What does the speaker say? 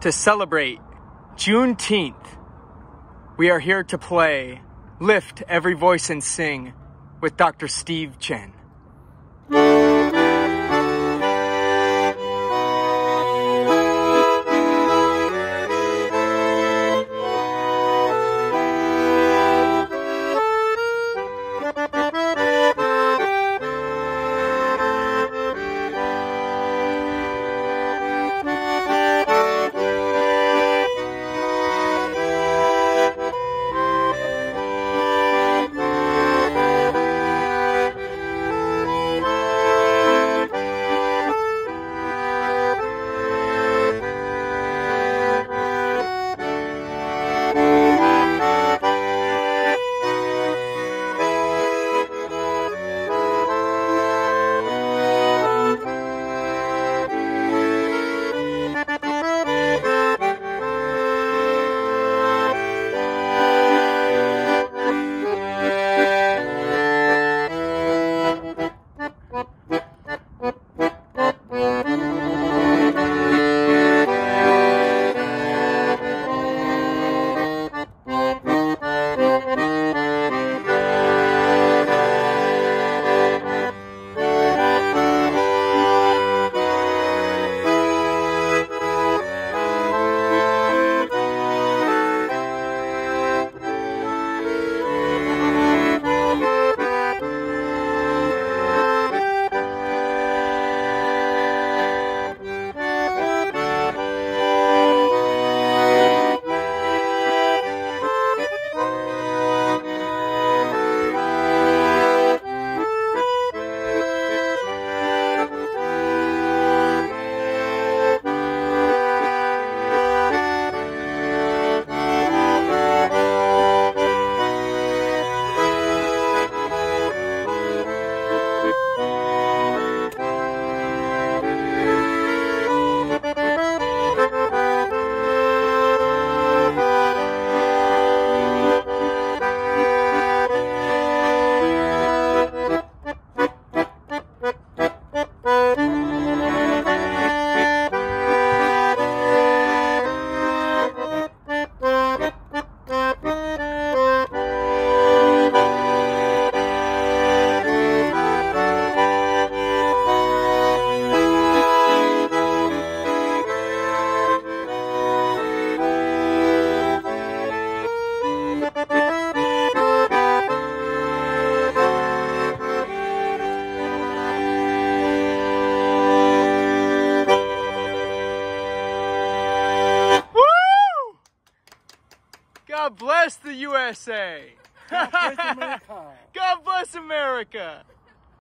to celebrate Juneteenth. We are here to play Lift Every Voice and Sing with Dr. Steve Chen. God bless the USA. God bless America. God bless America.